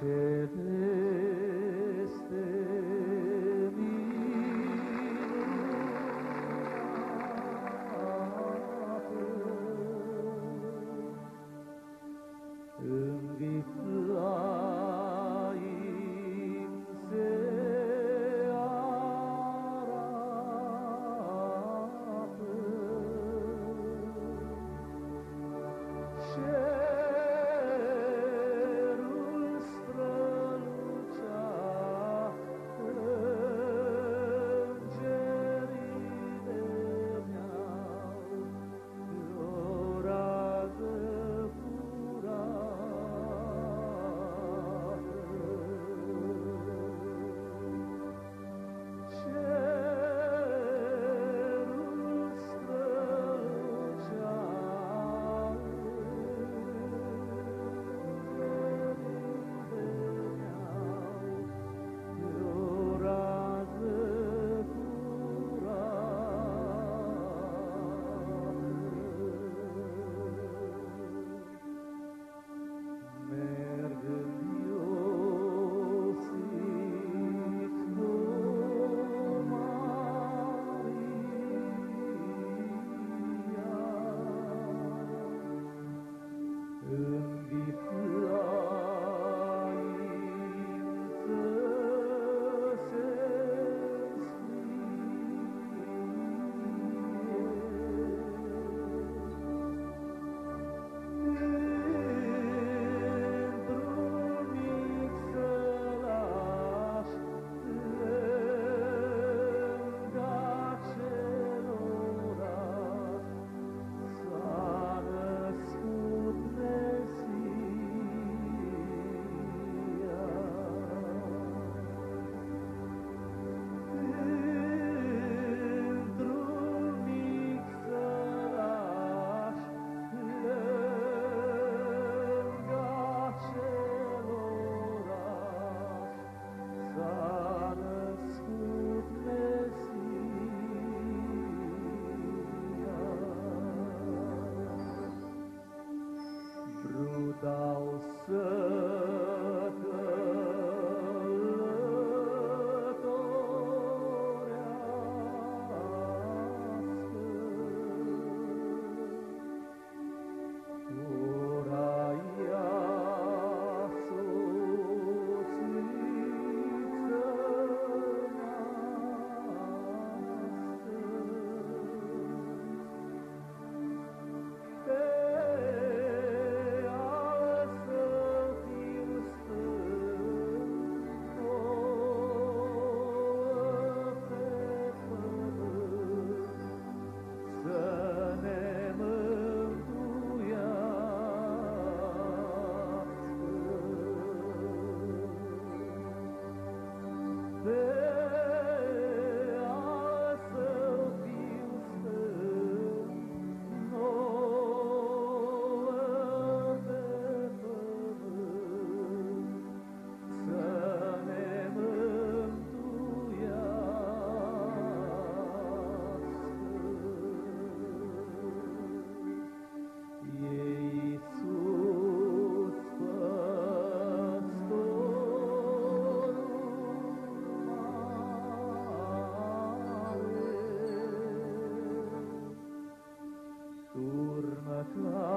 city love.